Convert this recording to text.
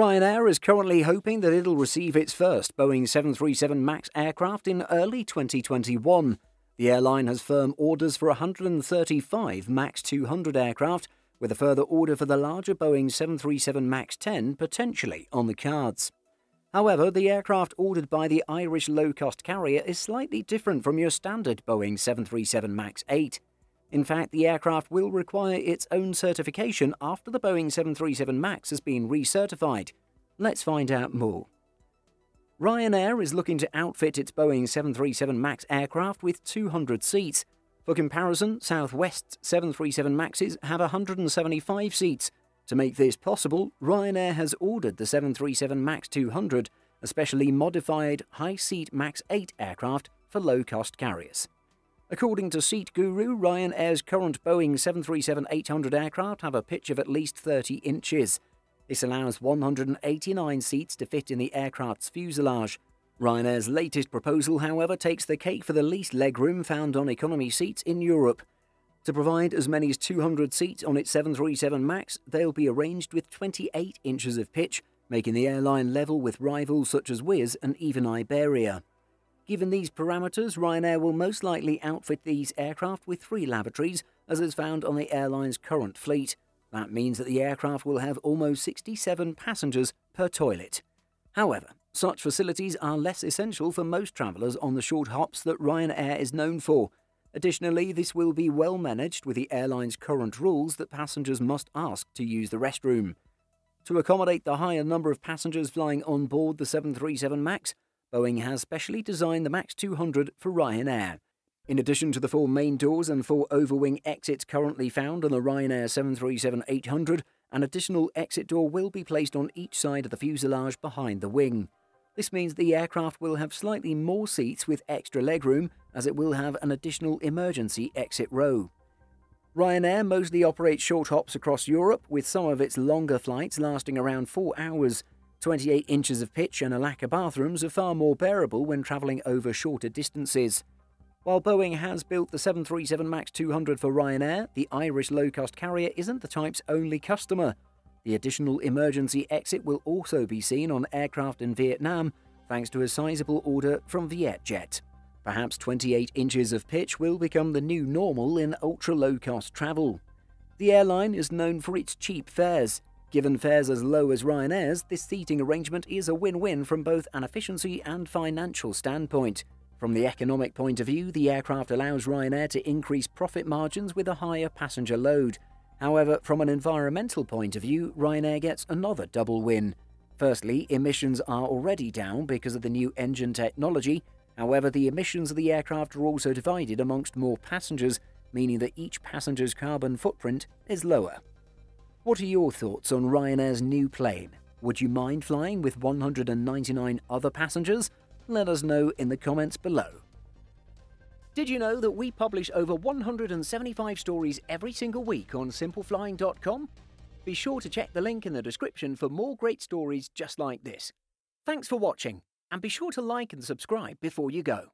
Ryanair is currently hoping that it'll receive its first Boeing 737 MAX aircraft in early 2021. The airline has firm orders for 135 MAX 200 aircraft, with a further order for the larger Boeing 737 MAX 10 potentially on the cards. However, the aircraft ordered by the Irish low cost carrier is slightly different from your standard Boeing 737 MAX 8. In fact, the aircraft will require its own certification after the Boeing 737 MAX has been recertified. Let's find out more. Ryanair is looking to outfit its Boeing 737 MAX aircraft with 200 seats. For comparison, Southwest's 737 MAXes have 175 seats. To make this possible, Ryanair has ordered the 737 MAX 200, a specially modified high-seat MAX 8 aircraft for low-cost carriers. According to Seat Guru, Ryanair's current Boeing 737-800 aircraft have a pitch of at least 30 inches. This allows 189 seats to fit in the aircraft's fuselage. Ryanair's latest proposal, however, takes the cake for the least legroom found on economy seats in Europe. To provide as many as 200 seats on its 737 MAX, they'll be arranged with 28 inches of pitch, making the airline level with rivals such as Wizz and even Iberia. Given these parameters, Ryanair will most likely outfit these aircraft with three lavatories, as is found on the airline's current fleet. That means that the aircraft will have almost 67 passengers per toilet. However, such facilities are less essential for most travellers on the short hops that Ryanair is known for. Additionally, this will be well managed with the airline's current rules that passengers must ask to use the restroom. To accommodate the higher number of passengers flying on board the 737 MAX, Boeing has specially designed the MAX 200 for Ryanair. In addition to the four main doors and four overwing exits currently found on the Ryanair 737-800, an additional exit door will be placed on each side of the fuselage behind the wing. This means the aircraft will have slightly more seats with extra legroom, as it will have an additional emergency exit row. Ryanair mostly operates short hops across Europe, with some of its longer flights lasting around four hours. 28 inches of pitch and a lack of bathrooms are far more bearable when travelling over shorter distances. While Boeing has built the 737 MAX 200 for Ryanair, the Irish low-cost carrier isn't the type's only customer. The additional emergency exit will also be seen on aircraft in Vietnam, thanks to a sizable order from Vietjet. Perhaps 28 inches of pitch will become the new normal in ultra-low-cost travel. The airline is known for its cheap fares, Given fares as low as Ryanair's, this seating arrangement is a win-win from both an efficiency and financial standpoint. From the economic point of view, the aircraft allows Ryanair to increase profit margins with a higher passenger load. However, from an environmental point of view, Ryanair gets another double win. Firstly, emissions are already down because of the new engine technology. However, the emissions of the aircraft are also divided amongst more passengers, meaning that each passenger's carbon footprint is lower. What are your thoughts on Ryanair's new plane? Would you mind flying with 199 other passengers? Let us know in the comments below. Did you know that we publish over 175 stories every single week on simpleflying.com? Be sure to check the link in the description for more great stories just like this. Thanks for watching, and be sure to like and subscribe before you go.